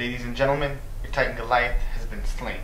Ladies and gentlemen, your Titan Goliath has been slain.